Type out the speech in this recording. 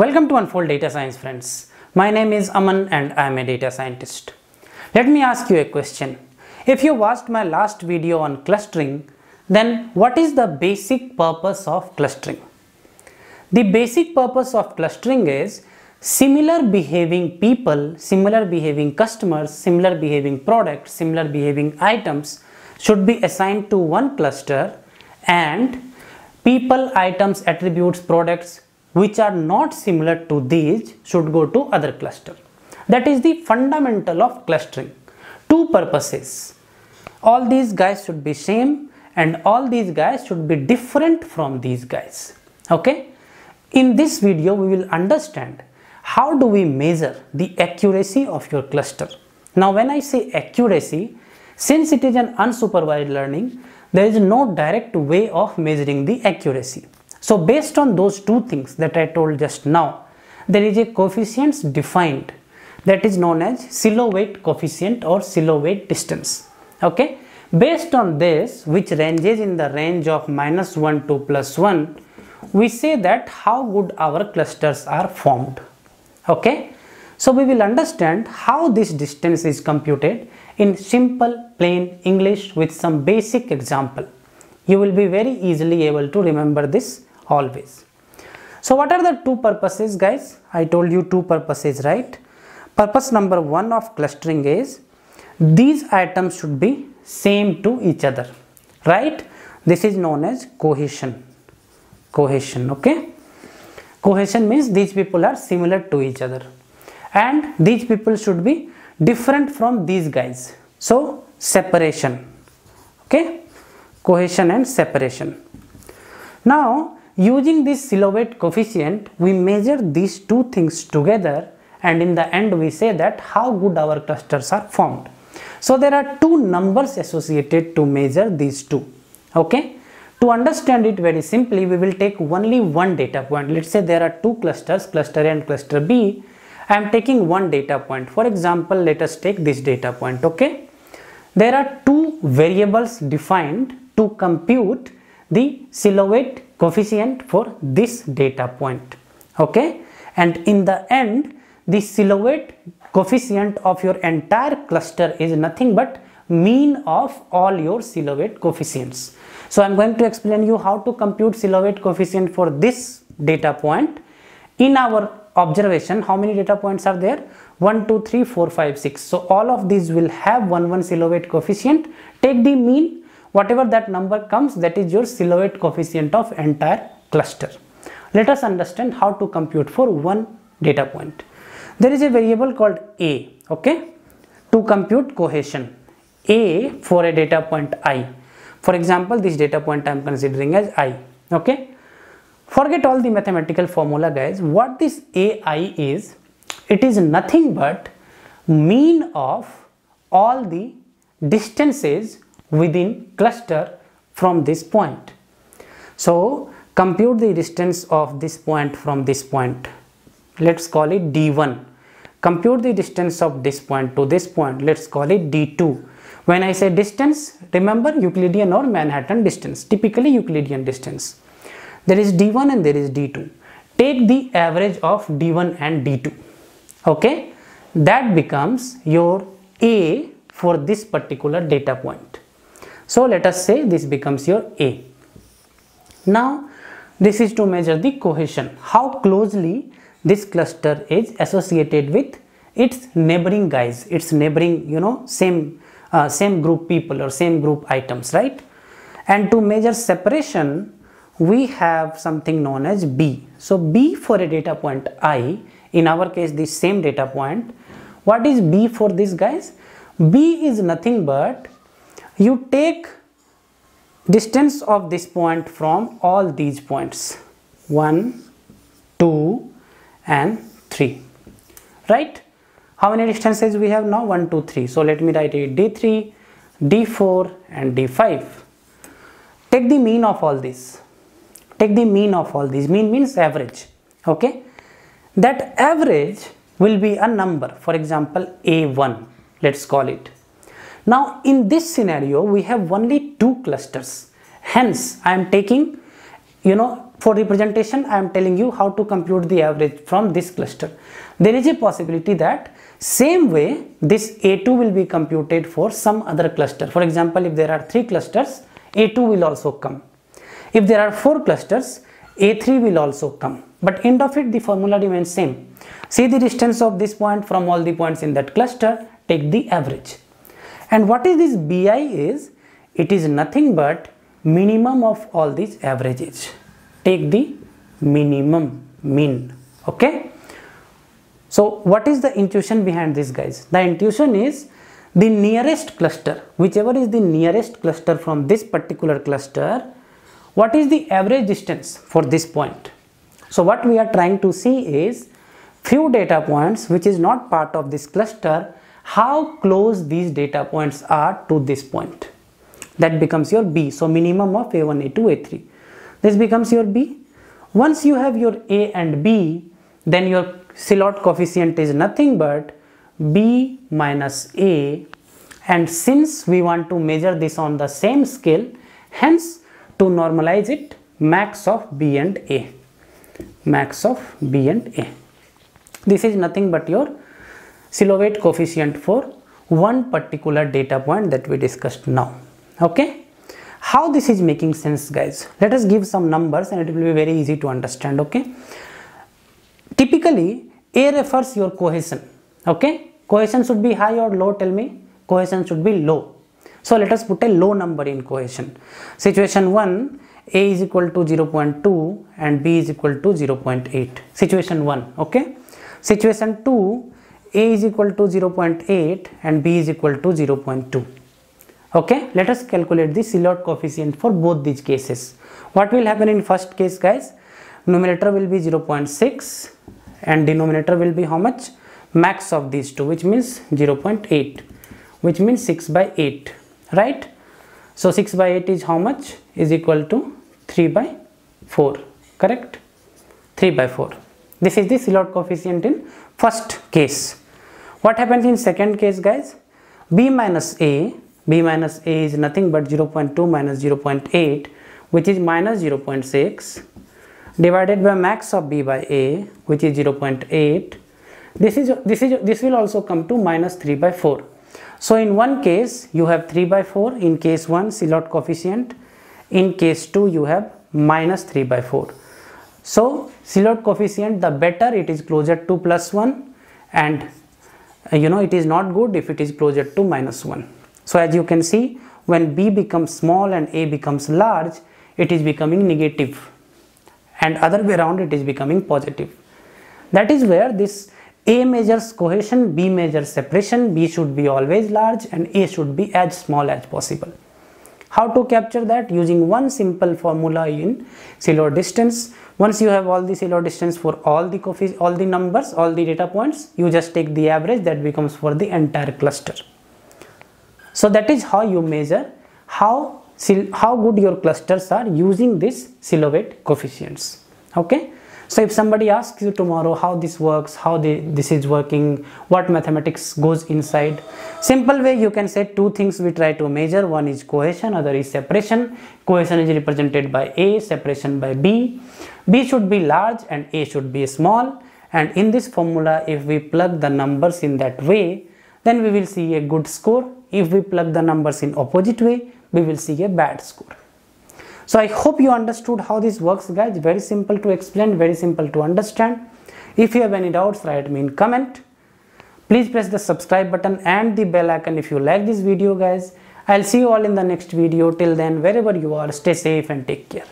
Welcome to Unfold Data Science friends. My name is Aman and I am a data scientist. Let me ask you a question. If you watched my last video on clustering, then what is the basic purpose of clustering? The basic purpose of clustering is similar behaving people, similar behaving customers, similar behaving products, similar behaving items should be assigned to one cluster and people, items, attributes, products which are not similar to these should go to other cluster. That is the fundamental of clustering. Two purposes. All these guys should be same and all these guys should be different from these guys. Okay. In this video, we will understand how do we measure the accuracy of your cluster. Now, when I say accuracy, since it is an unsupervised learning, there is no direct way of measuring the accuracy. So, based on those two things that I told just now, there is a coefficients defined that is known as silhouette coefficient or silhouette distance. Okay. Based on this, which ranges in the range of minus 1 to plus 1, we say that how good our clusters are formed okay so we will understand how this distance is computed in simple plain english with some basic example you will be very easily able to remember this always. So what are the two purposes guys? I told you two purposes right? Purpose number one of clustering is these items should be same to each other right? This is known as cohesion. Cohesion okay? Cohesion means these people are similar to each other. And these people should be different from these guys. So separation okay? Cohesion and separation. Now using this silhouette coefficient we measure these two things together and in the end we say that how good our clusters are formed so there are two numbers associated to measure these two okay to understand it very simply, we will take only one data point. Let's say there are two clusters, cluster A and cluster B. I am taking one data point. For example, let us take this data point, okay? There are two variables defined to compute the silhouette coefficient for this data point, okay? And in the end, the silhouette coefficient of your entire cluster is nothing but mean of all your silhouette coefficients. So I am going to explain you how to compute silhouette coefficient for this data point. In our observation, how many data points are there? 1, 2, 3, 4, 5, 6. So all of these will have 1, 1 silhouette coefficient. Take the mean, whatever that number comes, that is your silhouette coefficient of entire cluster. Let us understand how to compute for one data point. There is a variable called A, okay, to compute cohesion. A for a data point i for example, this data point I am considering as i. Okay. Forget all the mathematical formula guys. What this ai is, it is nothing but mean of all the distances within cluster from this point. So compute the distance of this point from this point. Let's call it d1. Compute the distance of this point to this point. Let's call it d2 when I say distance, remember Euclidean or Manhattan distance, typically Euclidean distance. There is D1 and there is D2. Take the average of D1 and D2. Okay, that becomes your A for this particular data point. So let us say this becomes your A. Now this is to measure the cohesion, how closely this cluster is associated with its neighboring guys, its neighboring, you know, same uh, same group people or same group items right? And to measure separation we have something known as b. So b for a data point i in our case the same data point what is b for these guys? B is nothing but you take distance of this point from all these points. 1 2 and 3 right? How many distances we have now? 1 2 3 so let me write it d3 d4 and d5 take the mean of all this. Take the mean of all these. Mean means average. Okay? That average will be a number. For example a1 let's call it now in this scenario we have only two clusters hence i am taking you know for representation I am telling you how to compute the average from this cluster. There is a possibility that same way this A2 will be computed for some other cluster. For example, if there are three clusters, A2 will also come. If there are four clusters, A3 will also come. But end of it, the formula remains same. See the distance of this point from all the points in that cluster, take the average. And what is this BI is? It is nothing but minimum of all these averages. Take the minimum mean. Okay. So what is the intuition behind this guys? The intuition is the nearest cluster, whichever is the nearest cluster from this particular cluster, what is the average distance for this point? So what we are trying to see is few data points which is not part of this cluster, how close these data points are to this point. That becomes your B. So minimum of A1, A2, A3. This becomes your B. Once you have your A and B, then your Silhouette coefficient is nothing but B minus A and since we want to measure this on the same scale hence to normalize it max of B and A max of B and A this is nothing but your silhouette coefficient for one particular data point that we discussed now okay how this is making sense guys let us give some numbers and it will be very easy to understand okay typically a refers your cohesion. Okay. Cohesion should be high or low tell me. Cohesion should be low. So let us put a low number in cohesion. Situation 1 A is equal to 0.2 and B is equal to 0.8. Situation 1 okay. Situation 2 A is equal to 0.8 and B is equal to 0.2. Okay, let us calculate the silhouette coefficient for both these cases. What will happen in first case guys? Numerator will be 0.6 and denominator will be how much? Max of these two which means 0.8 which means 6 by 8 right? So 6 by 8 is how much? Is equal to 3 by 4 correct? 3 by 4 this is the silhouette coefficient in first case what happens in second case guys? B minus a b minus a is nothing but 0.2 minus 0.8 which is minus 0.6 divided by max of b by a which is 0.8 this is this is this will also come to minus 3 by 4 so in one case you have 3 by 4 in case 1 silhouette coefficient. In case 2 you have minus 3 by 4 so silhouette coefficient the better it is closer to plus 1 and you know it is not good if it is closer to minus 1 so as you can see when b becomes small and a becomes large it is becoming negative and other way around it is becoming positive. That is where this A measures cohesion, B measures separation, B should be always large and A should be as small as possible. How to capture that? Using one simple formula in silhouette distance. Once you have all the silhouette distance for all the all the numbers, all the data points, you just take the average that becomes for the entire cluster. So that is how you measure how how good your clusters are using this silhouette coefficients okay so if somebody asks you tomorrow how this works how the, this is working what mathematics goes inside simple way you can say two things we try to measure. One is cohesion other is separation. Cohesion is represented by a separation by b. B should be large and a should be small. And in this formula if we plug the numbers in that way then we will see a good score. If we plug the numbers in opposite way we will see a bad score. So I hope you understood how this works guys. Very simple to explain, very simple to understand. If you have any doubts, write me in comment. Please press the subscribe button and the bell icon if you like this video guys. I'll see you all in the next video. Till then, wherever you are, stay safe and take care.